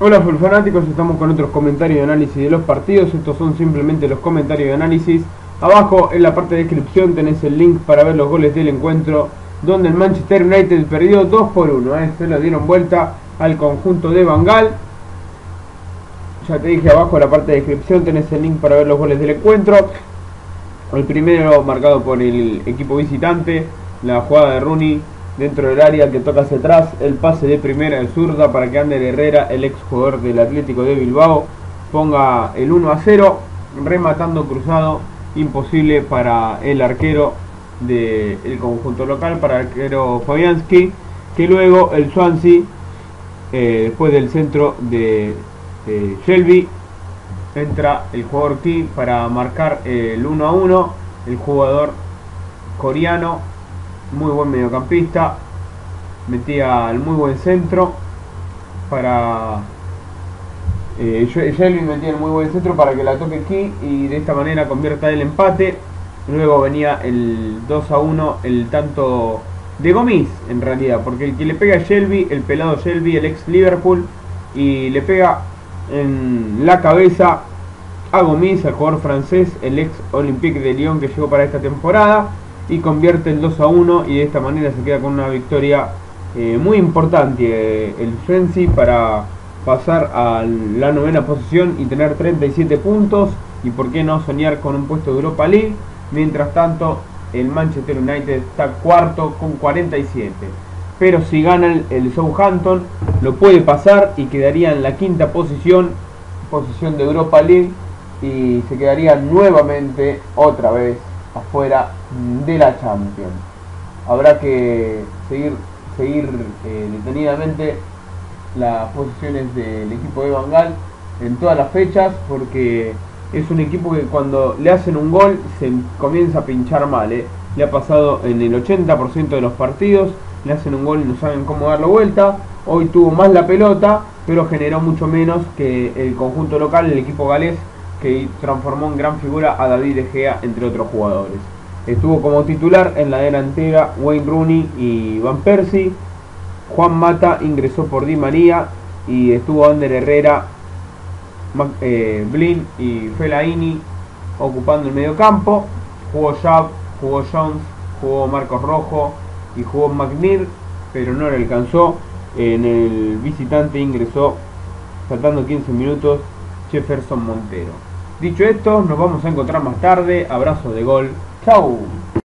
Hola full fanáticos, estamos con otros comentarios y análisis de los partidos. Estos son simplemente los comentarios y análisis. Abajo en la parte de descripción tenés el link para ver los goles del encuentro donde el Manchester United perdió 2 por 1. ¿eh? Se lo dieron vuelta al conjunto de Bangal. Ya te dije abajo en la parte de descripción tenés el link para ver los goles del encuentro. El primero marcado por el equipo visitante, la jugada de Rooney dentro del área que toca hacia atrás, el pase de primera de zurda para que Ander Herrera, el ex jugador del Atlético de Bilbao, ponga el 1 a 0, rematando cruzado, imposible para el arquero del conjunto local, para el arquero Fabianski, que luego el Swansea, eh, después del centro de, Shelby, entra el jugador Key para marcar el 1 a 1, el jugador coreano muy buen mediocampista, metía el muy buen centro para eh, metía el muy buen centro para que la toque aquí y de esta manera convierta el empate. Luego venía el 2 a 1, el tanto de Gomis en realidad, porque el que le pega a Shelby, el pelado Shelby, el ex Liverpool, y le pega en la cabeza a Gomis, el jugador francés, el ex Olympique de Lyon que llegó para esta temporada y convierte el 2 a 1 y de esta manera se queda con una victoria eh, muy importante eh, el Swansea para pasar a la novena posición y tener 37 puntos y por qué no soñar con un puesto de Europa League. Mientras tanto el Manchester United está cuarto con 47 pero si gana el Southampton lo puede pasar y quedaría en la quinta posición posición de Europa League y se quedaría nuevamente otra vez afuera de la Champions. Habrá que seguir, seguir eh, detenidamente las posiciones del equipo de Bangal en todas las fechas porque es un equipo que cuando le hacen un gol se comienza a pinchar mal. ¿eh? Le ha pasado en el 80% de los partidos, le hacen un gol y no saben cómo darlo vuelta. Hoy tuvo más la pelota, pero generó mucho menos que el conjunto local, el equipo galés, que transformó en gran figura a David De entre otros jugadores. Estuvo como titular en la delantera Wayne Rooney y Van Persie. Juan Mata ingresó por Di María y estuvo Ander Herrera, eh, Blin y Felaini ocupando el medio campo. Jugó Shab, jugó Jones, jugó Marcos Rojo y jugó McNeil, pero no le alcanzó. En el visitante ingresó, faltando 15 minutos, Jefferson Montero. Dicho esto, nos vamos a encontrar más tarde. Abrazo de gol. Chau.